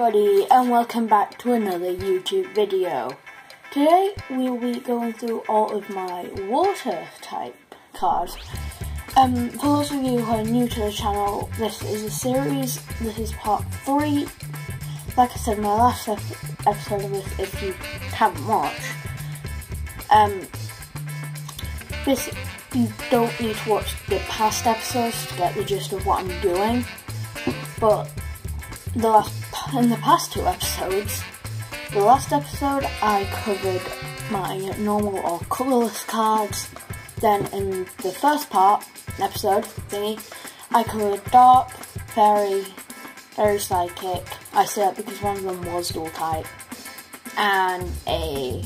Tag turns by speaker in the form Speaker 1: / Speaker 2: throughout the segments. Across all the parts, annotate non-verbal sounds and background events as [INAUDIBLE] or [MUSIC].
Speaker 1: everybody and welcome back to another YouTube video. Today we will be going through all of my water type cards. Um, for those of you who are new to the channel, this is a series, this is part 3. Like I said my last episode of this, if you haven't watched, um, this, you don't need to watch the past episodes to get the gist of what I'm doing, but the last in the past two episodes. The last episode I covered my normal or colourless cards. Then in the first part episode thingy, I covered dark, fairy, fairy psychic. I say that because one of them was dual type, and a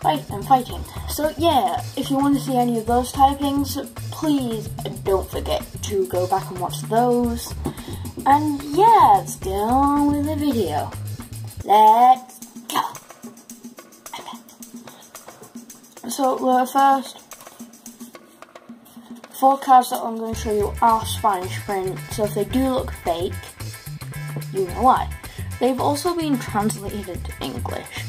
Speaker 1: fight and fighting. So yeah, if you want to see any of those typings, please don't forget to go back and watch those. And yeah, let's get on with the video. Let's go. So the first four cards that I'm going to show you are Spanish print, so if they do look fake, you know why. They've also been translated to English.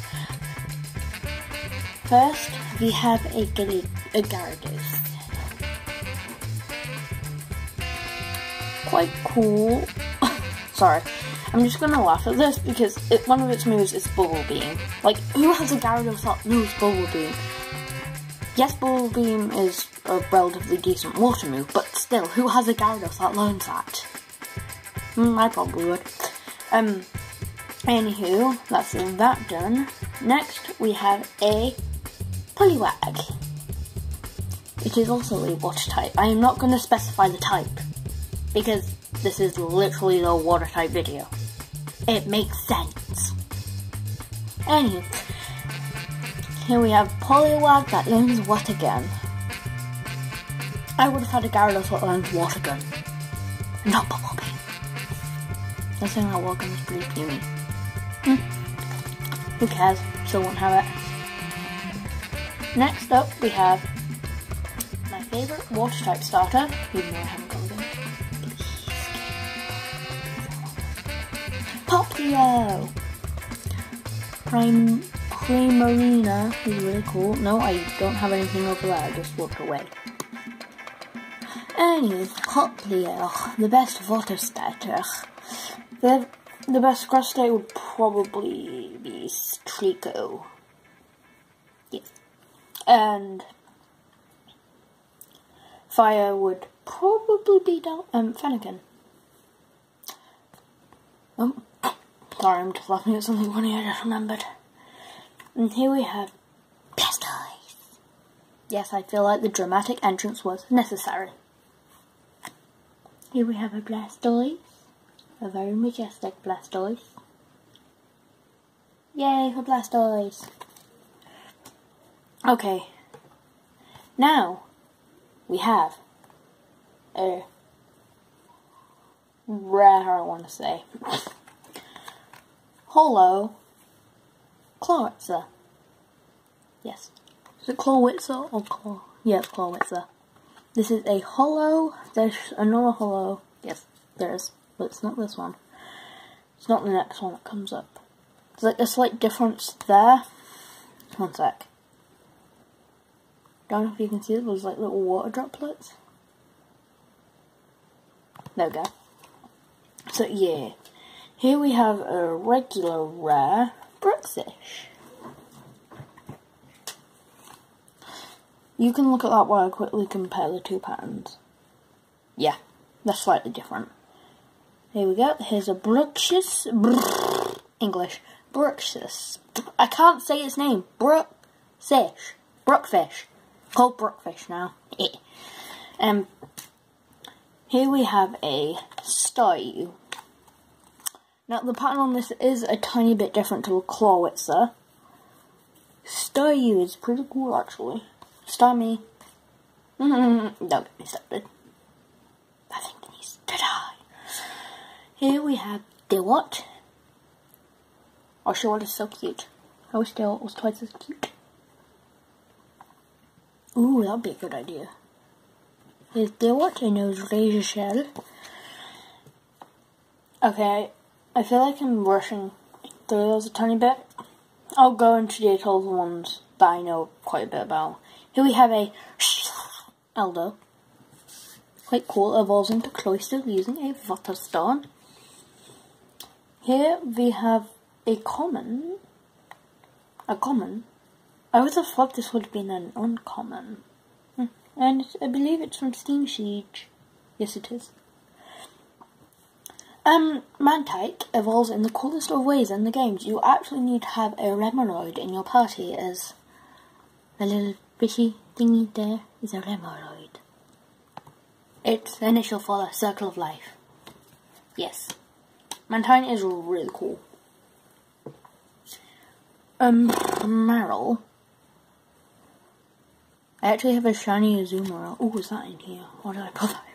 Speaker 1: First, we have a, a Gyarados. Quite cool. [LAUGHS] Sorry. I'm just gonna laugh at this because it, one of its moves is Bubble Beam. Like, who has a Gyarados that knows Bubble Beam? Yes, Bubble Beam is a relatively decent water move, but still, who has a Gyarados that learns that? Mm, I probably would. Um, anywho, that's that done. Next, we have a Poliwag. It is also a water type. I am not going to specify the type, because this is literally the water type video. It makes sense. Anyway, here we have Poliwag that learns Water Gun. I would have had a Gyarados that learns Water Gun, not Bubble Beam. I think that Water Gun is pretty puny. Hmm. Who cares? Still won't have it. Next up, we have my favourite water type starter, even though I haven't good. Prime Primarina is really cool. No, I don't have anything over there, I just walked away. Anyway, Popplio, the best water starter. The, the best grass state would probably be Treecko. Yes. And fire would probably be Del um, Fennekin. Oh, sorry, I'm just laughing at something funny I just remembered. And here we have Blastoise. Yes, I feel like the dramatic entrance was necessary. Here we have a Blastoise. A very majestic Blastoise. Yay for Blastoise! Okay. Now, we have a rare, I want to say, [LAUGHS] holo Clawitzer. Yes. Is it Clawitzer or Claw? Yeah, Clawitzer. This is a holo. There's another holo. Yes, there is. But it's not this one. It's not the next one that comes up. There's like a slight difference there. One sec. Don't know if you can see those like little water droplets. There we go. So yeah, here we have a regular rare Bruxish. You can look at that while I quickly compare the two patterns. Yeah, they're slightly different. Here we go. Here's a Bruxish. English. Bruxish. I can't say its name. Bruxish. Brookfish. Called Brookfish now. [LAUGHS] um, here we have a Staryu. Now the pattern on this is a tiny bit different to a Clawitzer. Staryu is pretty cool actually. Star me. [LAUGHS] don't get me started. I think he needs to die. Here we have Dewott. Oh, Dewott is so cute. I wish Dewott was twice as cute. Ooh, that'd be a good idea. Here's Dewott and his razor shell. Okay, I feel like I'm rushing through those a tiny bit. I'll go into detail the ones that I know quite a bit about. Here we have a [SNIFFS] Elder. Quite cool, evolves into Cloyster using a Stone. Here we have a common. A common? I would have thought this would have been an uncommon. Hmm. And I believe it's from Steam Siege. Yes, it is. Um, Mantine evolves in the coolest of ways in the games. You actually need to have a Remoraid in your party as the little fishy thingy there is a Remoraid. Its initial for the Circle of Life. Yes. Mantine is really cool. Um, Marill. I actually have a shiny Azumarill. Oh, is that in here? What did I put that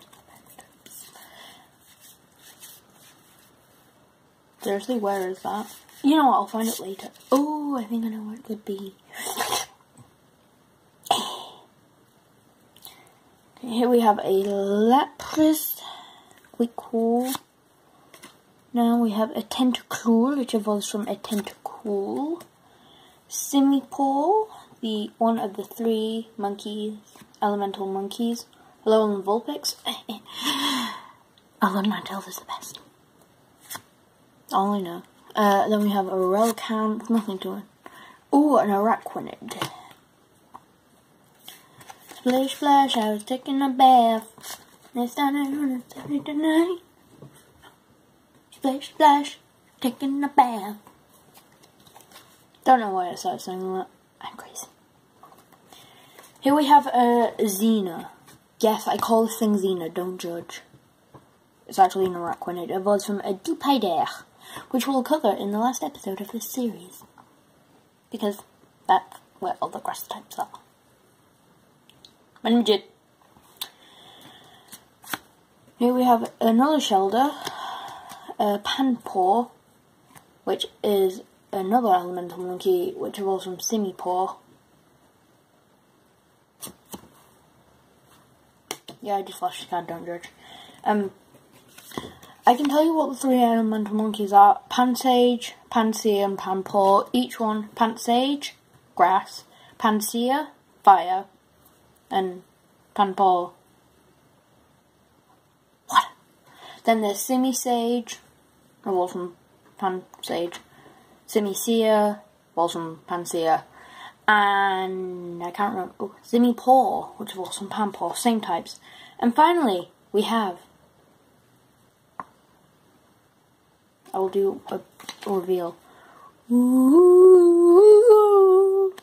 Speaker 1: Seriously, where is that? You know what, I'll find it later. Oh, I think I know where it could be. Here we have a Lapras. Quite. Now we have a Tentacool, which evolves from a Tentacool. Simipour, the one of the three monkeys, elemental monkeys. Alolan Vulpix. [LAUGHS] Elemental is the best. All I know. Uh, then we have a Relicanth, nothing to it. Ooh, an Araquanid. Splish splash, I was taking a bath. It's down on a tonight. Splish splash, taking a bath. Don't know why I started singing that. I'm crazy. Here we have a uh, Xena. Yes, I call this thing Xena, don't judge. It's actually an Araquanid. It evolves from a Dewpider which we'll cover in the last episode of this series. Because that's where all the grass types are. Manjit. Here we have another Shellder, a Panpour, which is another elemental monkey, which evolves from Simipour. Yeah, I just flashed the card, don't judge. Um, I can tell you what the three elemental monkeys are. Pansage, Pansear, and Panpour. Each one, Pansage, grass. Pansear, fire. And Panpour. What? Then there's simi Simisage, evolved from Pansage. Simisear, evolved from Pansear. And I can't remember. Oh, Simipour, which is evolves from Panpour. Same types. And finally, we have I will do a, reveal.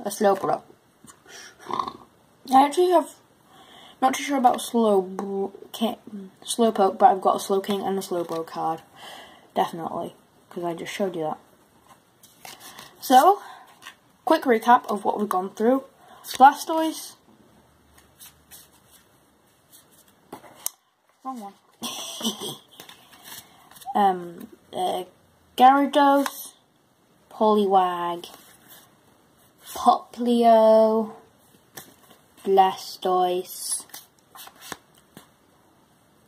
Speaker 1: a slow pro. I actually have not too sure about slow can't slowpoke, but I've got a Slowking and a Slowbro card, definitely, because I just showed you that. So, quick recap of what we've gone through. Blastoise. Wrong one. [LAUGHS] um, Gyarados, Poliwag, Popplio, Blastoise,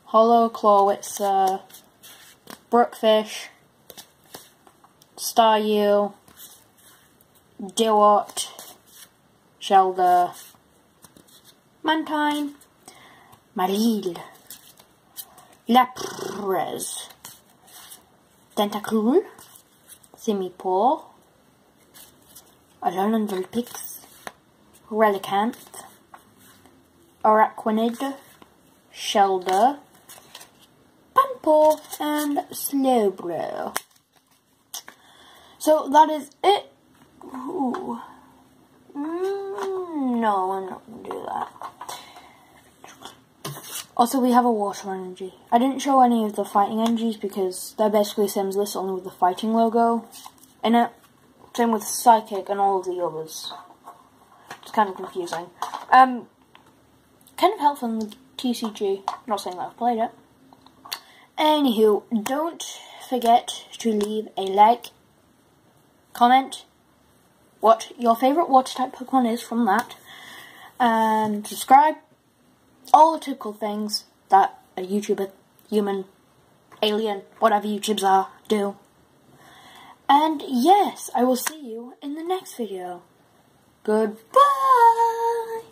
Speaker 1: Holo Clawitzer, Brookfish, Staryu, Dewott, Shellder, Mantine, Marill, Lapras, Tentacool, Simipour, Alolan Vulpix, Relicanth, Araquanid, Shellder, Panpour, and Slowbro. So that is it. Ooh. Mm, no, I'm not going to do that. Also, we have a water energy. I didn't show any of the fighting energies because they're basically same this, only with the fighting logo in it. Same with Psychic and all of the others. It's kind of confusing. Um, kind of helpful in the TCG. not saying that I've played it. Anywho, don't forget to leave a like, comment, what your favourite water type Pokemon is from that, and subscribe all the typical things that a YouTuber, human, alien, whatever YouTubes are, do. And yes, I will see you in the next video. Goodbye!